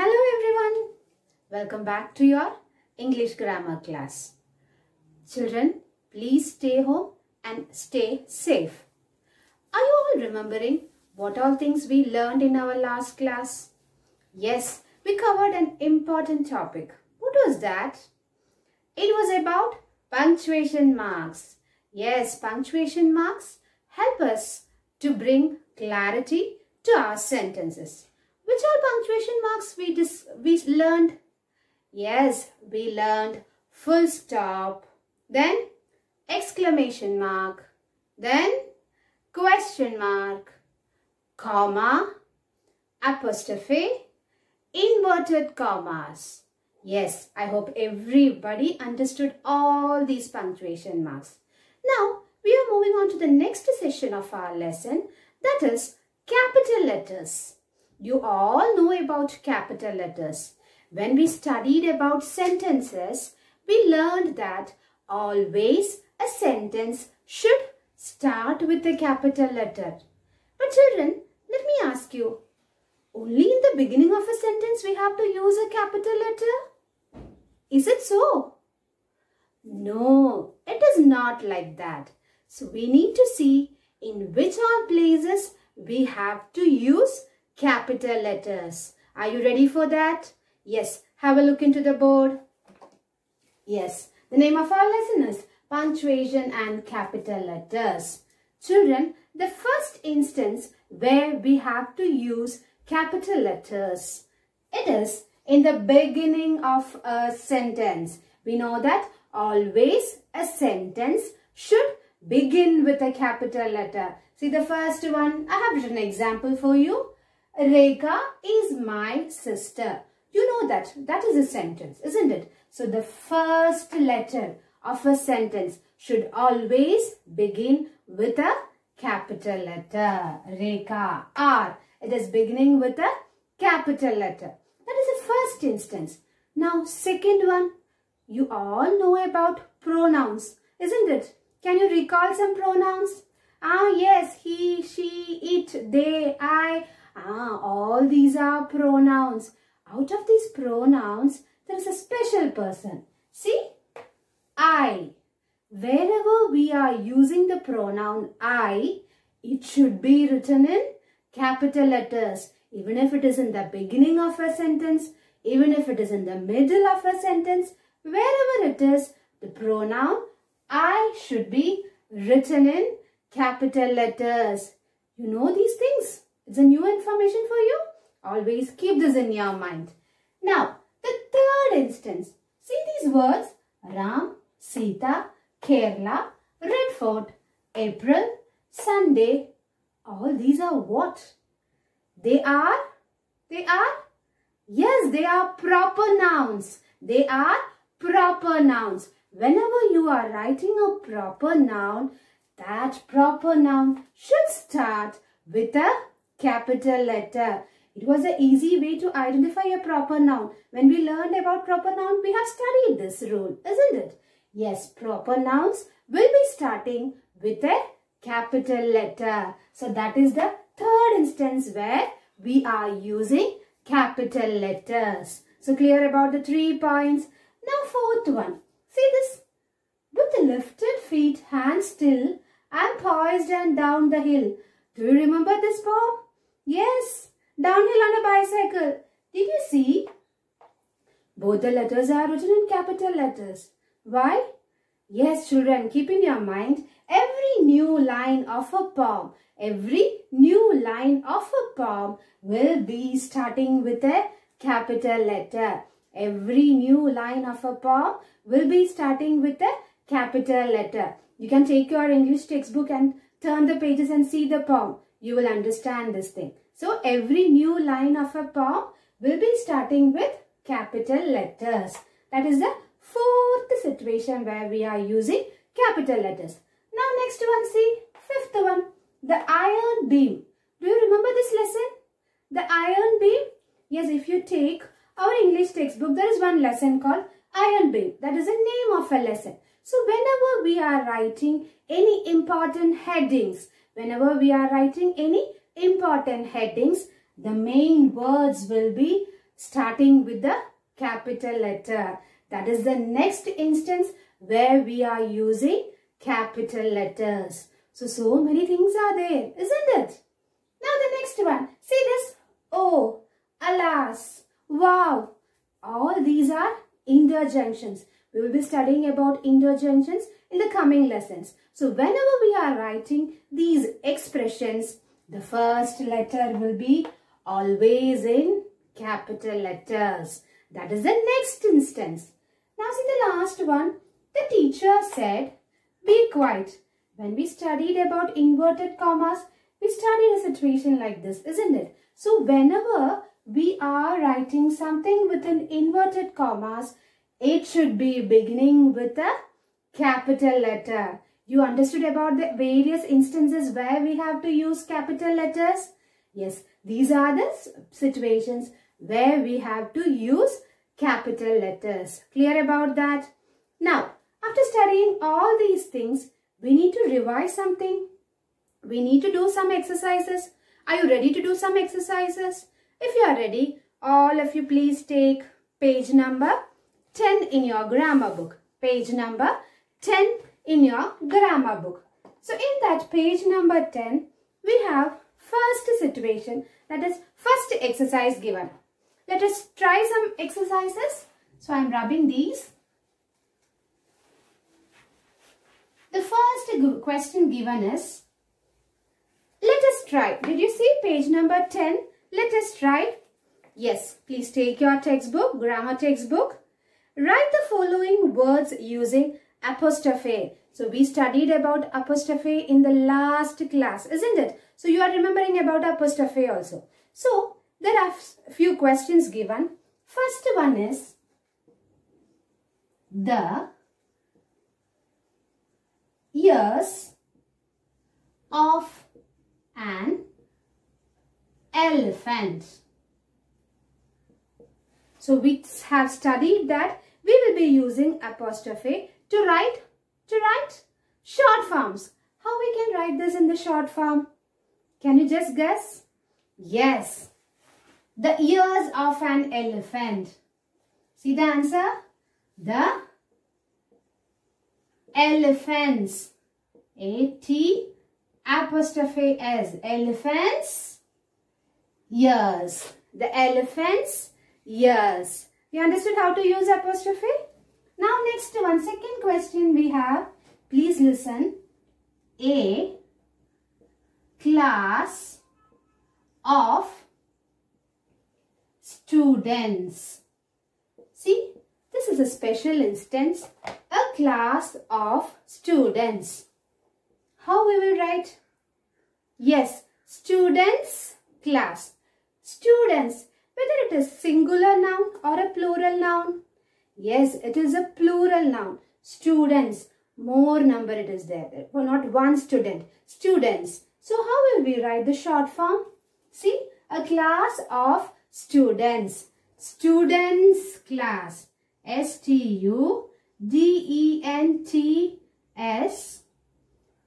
Hello everyone. Welcome back to your English grammar class. Children, please stay home and stay safe. Are you all remembering what all things we learned in our last class? Yes, we covered an important topic. What was that? It was about punctuation marks. Yes, punctuation marks help us to bring clarity to our sentences. Which all punctuation marks we, dis we learned? Yes, we learned full stop, then exclamation mark, then question mark, comma, apostrophe, inverted commas. Yes, I hope everybody understood all these punctuation marks. Now, we are moving on to the next session of our lesson that is capital letters. You all know about capital letters. When we studied about sentences, we learned that always a sentence should start with a capital letter. But children, let me ask you, only in the beginning of a sentence we have to use a capital letter? Is it so? No, it is not like that. So we need to see in which all places we have to use capital letters. Are you ready for that? Yes, have a look into the board. Yes, the name of our lesson is punctuation and capital letters. Children, the first instance where we have to use capital letters, it is in the beginning of a sentence. We know that always a sentence should begin with a capital letter. See the first one, I have written an example for you. Rekha is my sister. You know that. That is a sentence, isn't it? So the first letter of a sentence should always begin with a capital letter. Rekha, R. It is beginning with a capital letter. That is the first instance. Now, second one. You all know about pronouns, isn't it? Can you recall some pronouns? Ah, yes, he, she, it, they, I. Ah, all these are pronouns. Out of these pronouns, there is a special person. See? I. Wherever we are using the pronoun I, it should be written in capital letters. Even if it is in the beginning of a sentence, even if it is in the middle of a sentence, wherever it is, the pronoun I should be written in capital letters. You know these things? It's a new information for you. Always keep this in your mind. Now, the third instance. See these words? Ram, Sita, Kerala, Red Fort, April, Sunday. All these are what? They are? They are? Yes, they are proper nouns. They are proper nouns. Whenever you are writing a proper noun, that proper noun should start with a capital letter. It was an easy way to identify a proper noun. When we learned about proper noun, we have studied this rule, isn't it? Yes, proper nouns will be starting with a capital letter. So that is the third instance where we are using capital letters. So clear about the three points. Now fourth one. See this? With lifted feet, hands still, and poised and down the hill. Do you remember this poem? Yes, downhill on a bicycle. Did you see? Both the letters are written in capital letters. Why? Yes, children, keep in your mind, every new line of a poem, every new line of a poem will be starting with a capital letter. Every new line of a poem will be starting with a capital letter. You can take your English textbook and turn the pages and see the poem. You will understand this thing. So every new line of a poem will be starting with capital letters. That is the fourth situation where we are using capital letters. Now next one see, fifth one, the iron beam. Do you remember this lesson? The iron beam? Yes, if you take our English textbook, there is one lesson called iron beam. That is the name of a lesson. So whenever we are writing any important headings, whenever we are writing any important headings, the main words will be starting with the capital letter. That is the next instance where we are using capital letters. So, so many things are there, isn't it? Now the next one. See this? Oh, alas, wow. All these are interjunctions. We will be studying about interjections in the coming lessons. So whenever we are writing these expressions, the first letter will be always in capital letters. That is the next instance. Now see the last one. The teacher said, be quiet. When we studied about inverted commas, we studied a situation like this, isn't it? So whenever we are writing something with an inverted commas, it should be beginning with a capital letter. You understood about the various instances where we have to use capital letters? Yes, these are the situations where we have to use capital letters. Clear about that? Now, after studying all these things, we need to revise something. We need to do some exercises. Are you ready to do some exercises? If you are ready, all of you please take page number 10 in your grammar book. Page number 10 in your grammar book. So in that page number 10, we have first situation that is first exercise given. Let us try some exercises. So I am rubbing these. The first question given is, let us try. Did you see page number 10? Let us try. Yes, please take your textbook, grammar textbook. Write the following words using apostrophe. So we studied about apostrophe in the last class, isn't it? So you are remembering about apostrophe also. So there are few questions given. First one is the ears of an elephant. So we have studied that we will be using apostrophe to write, to write short forms. How we can write this in the short form? Can you just guess? Yes. The ears of an elephant. See the answer? The elephants. A-T apostrophe S. Elephants. Ears. The elephants. Ears. You understood how to use apostrophe? Now next one, second question we have. Please listen. A class of students. See, this is a special instance. A class of students. How we will write? Yes, students class. Students, whether it is singular noun or a plural noun. Yes, it is a plural noun. Students, more number it is there. Well, not one student. Students. So how will we write the short form? See, a class of students. Students class. S-T-U-D-E-N-T-S.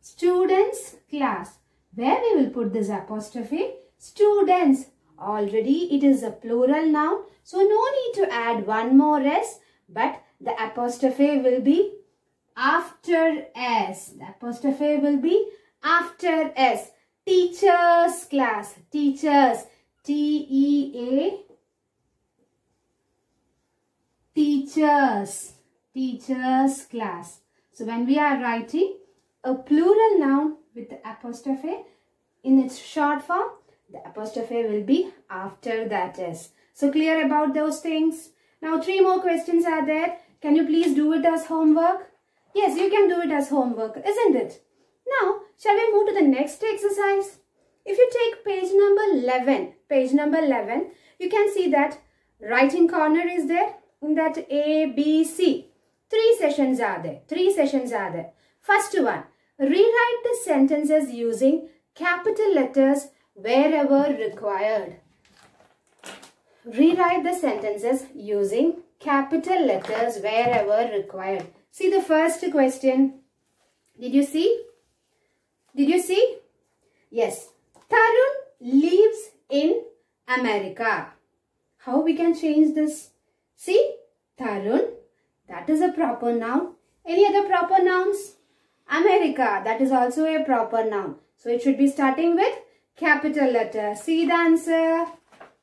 Students class. Where we will put this apostrophe? Students. Already it is a plural noun. So no need to add one more S. But the apostrophe will be after S. The apostrophe will be after S. Teachers class. Teachers. T-E-A. Teachers. Teachers class. So when we are writing a plural noun with the apostrophe in its short form, the apostrophe will be after that S. So clear about those things? Now three more questions are there. Can you please do it as homework? Yes, you can do it as homework, isn't it? Now, shall we move to the next exercise? If you take page number 11, page number 11, you can see that writing corner is there in that A, B, C. Three sessions are there. Three sessions are there. First one, rewrite the sentences using capital letters wherever required. Rewrite the sentences using capital letters wherever required. See the first question. Did you see? Did you see? Yes. Tarun lives in America. how we can change this? See, Tarun, that is a proper noun. Any other proper nouns? America, that is also a proper noun. So it should be starting with capital letter. See the answer?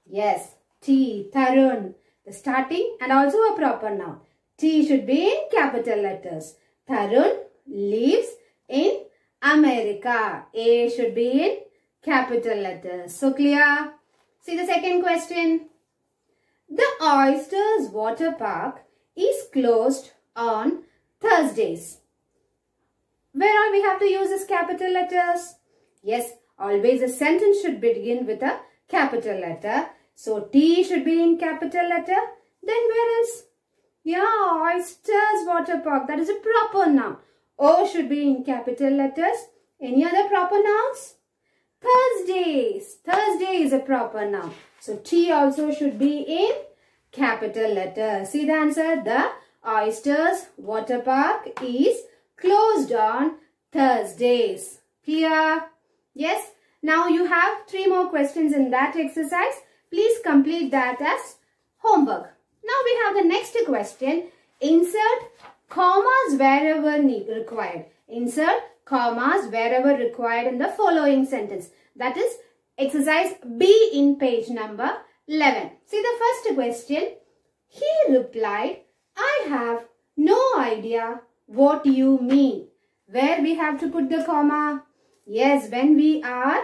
Yes, T, Tarun. The starting and also a proper noun. T should be in capital letters. Tarun lives in America. A should be in capital letters. So clear? See the second question. The Oysters Water Park is closed on Thursdays. Where all we have to use is capital letters? Yes, always a sentence should begin with a capital letter. So T should be in capital letter. Then where else? Yeah, Oysters Water Park. That is a proper noun. O should be in capital letters. Any other proper nouns? Thursdays. Thursday is a proper noun. So T also should be in capital letters. See the answer? The Oysters Water Park is closed on Thursdays. Clear? Yes? Now you have three more questions in that exercise. Please complete that as homework. Now we have the next question. Insert commas wherever required. Insert commas wherever required in the following sentence. That is exercise B in page number 11. See the first question. He replied, I have no idea what you mean. Where we have to put the comma? Yes, when we are,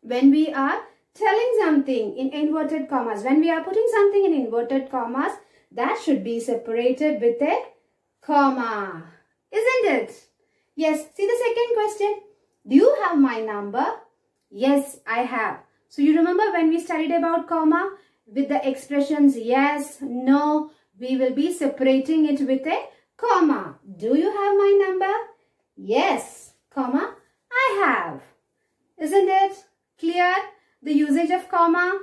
when we are telling something in inverted commas, when we are putting something in inverted commas, that should be separated with a comma. Isn't it? Yes. See the second question. Do you have my number? Yes, I have. So you remember when we studied about comma with the expressions yes, no, we will be separating it with a comma. Do you have my number? Yes, comma, I have. Isn't it clear? The usage of comma?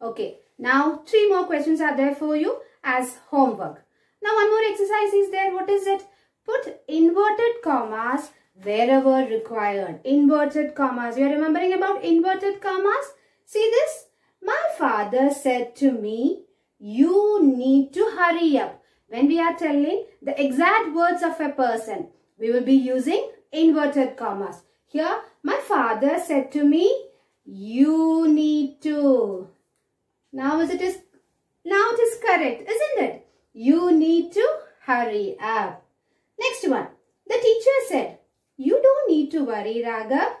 Okay, now three more questions are there for you as homework. Now one more exercise is there. What is it? Put inverted commas wherever required. Inverted commas. You are remembering about inverted commas? See this? My father said to me, you need to hurry up. When we are telling the exact words of a person, we will be using inverted commas. Here, my father said to me, you need to. Now is it is, now it is correct, isn't it? You need to hurry up. Next one. The teacher said, you don't need to worry, Raghav.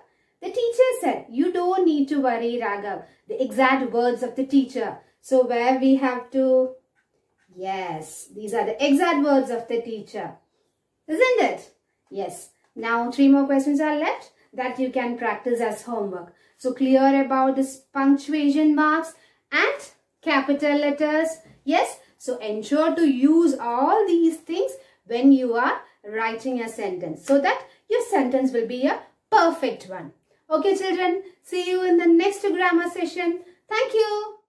The teacher said, you don't need to worry, Raghav. The exact words of the teacher. So where we have to, yes, these are the exact words of the teacher. Isn't it? Yes. Now three more questions are left that you can practice as homework. So clear about this punctuation marks and capital letters. Yes. So ensure to use all these things when you are writing a sentence so that your sentence will be a perfect one. Okay children, see you in the next grammar session. Thank you.